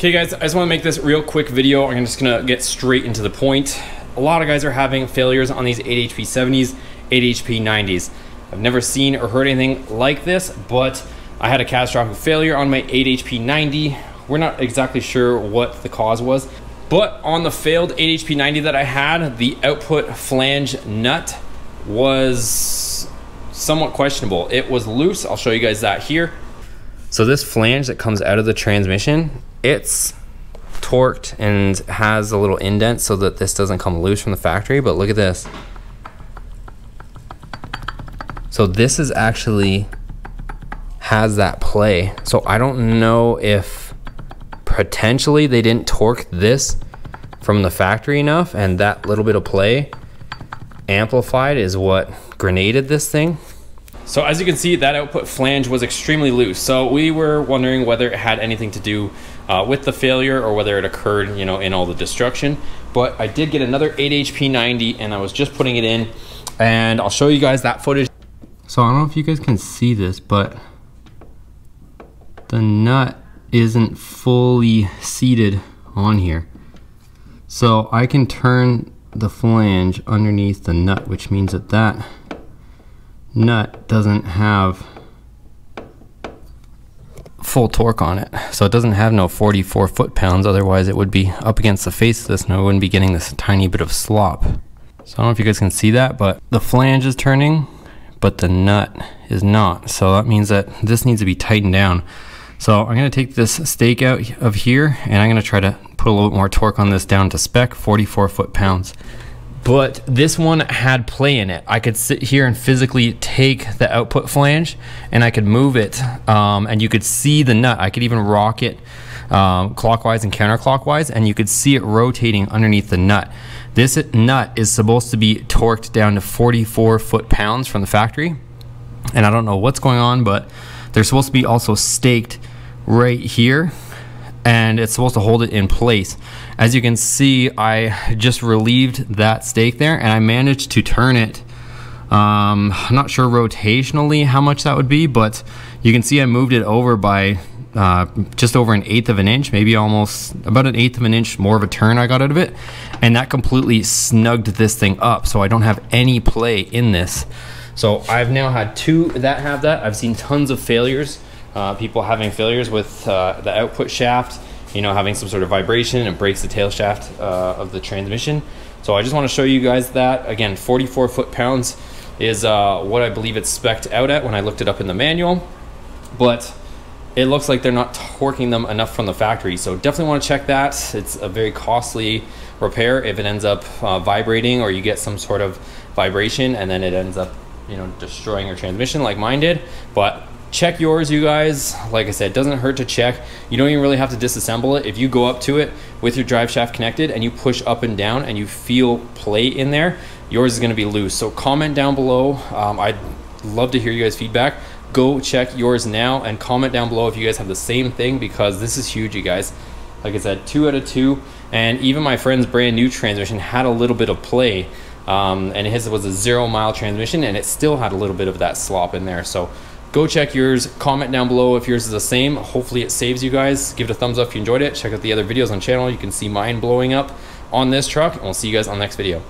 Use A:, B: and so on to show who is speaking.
A: Okay guys, I just wanna make this real quick video. I'm just gonna get straight into the point. A lot of guys are having failures on these 8HP 70s, 8HP 90s. I've never seen or heard anything like this, but I had a catastrophic failure on my 8HP 90. We're not exactly sure what the cause was, but on the failed 8HP 90 that I had, the output flange nut was somewhat questionable. It was loose. I'll show you guys that here. So this flange that comes out of the transmission, it's torqued and has a little indent so that this doesn't come loose from the factory, but look at this. So this is actually has that play. So I don't know if potentially they didn't torque this from the factory enough and that little bit of play amplified is what grenaded this thing. So as you can see, that output flange was extremely loose. So we were wondering whether it had anything to do uh, with the failure or whether it occurred, you know, in all the destruction. But I did get another 8 HP 90 and I was just putting it in and I'll show you guys that footage. So I don't know if you guys can see this, but the nut isn't fully seated on here. So I can turn the flange underneath the nut, which means that that nut doesn't have full torque on it. So it doesn't have no 44 foot-pounds, otherwise it would be up against the face of this and I wouldn't be getting this tiny bit of slop. So I don't know if you guys can see that, but the flange is turning, but the nut is not. So that means that this needs to be tightened down. So I'm gonna take this stake out of here and I'm gonna try to put a little bit more torque on this down to spec, 44 foot-pounds but this one had play in it. I could sit here and physically take the output flange and I could move it um, and you could see the nut. I could even rock it um, clockwise and counterclockwise and you could see it rotating underneath the nut. This nut is supposed to be torqued down to 44 foot-pounds from the factory and I don't know what's going on but they're supposed to be also staked right here and it's supposed to hold it in place. As you can see, I just relieved that stake there and I managed to turn it. Um, I'm not sure rotationally how much that would be, but you can see I moved it over by uh, just over an eighth of an inch, maybe almost about an eighth of an inch more of a turn I got out of it. And that completely snugged this thing up. So I don't have any play in this. So I've now had two that have that. I've seen tons of failures uh, people having failures with uh, the output shaft, you know, having some sort of vibration and breaks the tail shaft uh, of the transmission. So I just want to show you guys that. Again, 44 foot-pounds is uh, what I believe it's specced out at when I looked it up in the manual. But it looks like they're not torquing them enough from the factory. So definitely want to check that. It's a very costly repair if it ends up uh, vibrating or you get some sort of vibration and then it ends up you know destroying your transmission like mine did but check yours you guys. Like i said it doesn't hurt to check. You don't even really have to disassemble it. If you go up to it with your drive shaft connected and you push up and down and you feel play in there yours is going to be loose. So comment down below. Um, i'd love to hear you guys feedback. Go check yours now and comment down below if you guys have the same thing because this is huge you guys. Like i said two out of two. And even my friend's brand new transmission had a little bit of play um, and his was a zero mile transmission and it still had a little bit of that slop in there. So Go check yours. Comment down below if yours is the same. Hopefully it saves you guys. Give it a thumbs up if you enjoyed it. Check out the other videos on channel. You can see mine blowing up on this truck. And we'll see you guys on the next video.